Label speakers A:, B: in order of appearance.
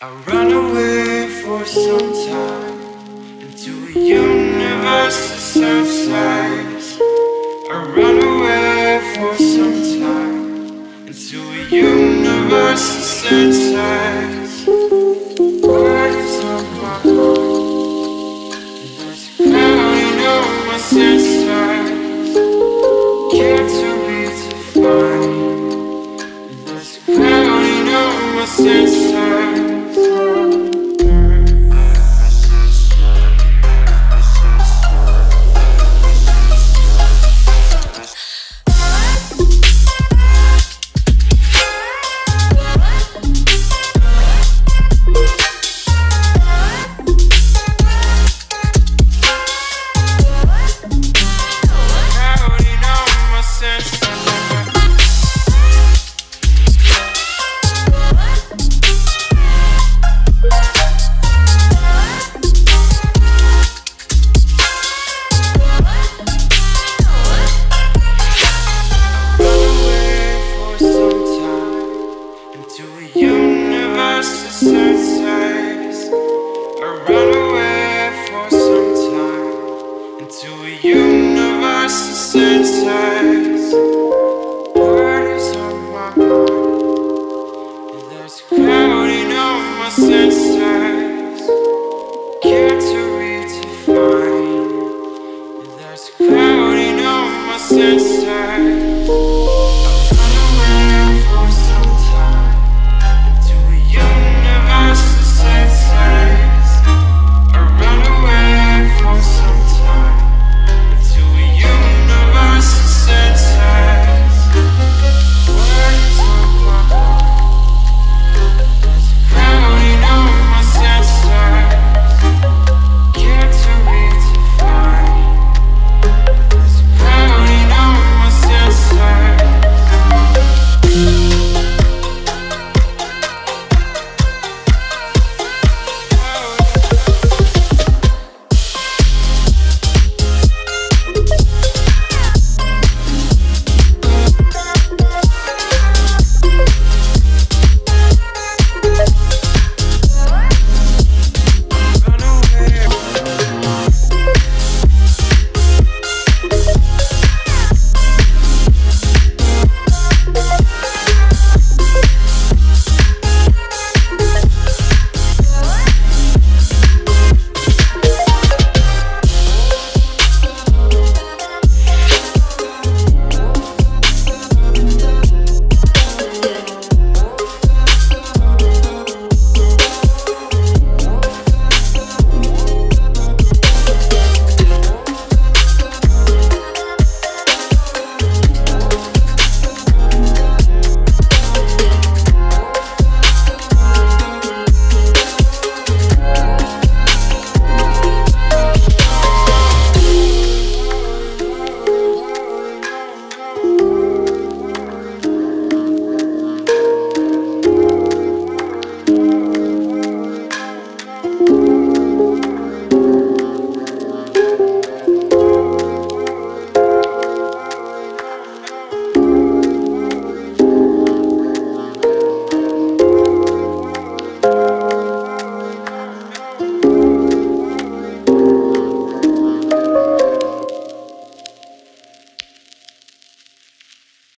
A: I run away for some time into a universe of surprise. I run away for some time into a universe of senses. Words on my heart, there's a cloud on my sense-size. Care to be defined, there's a cloud on my senses.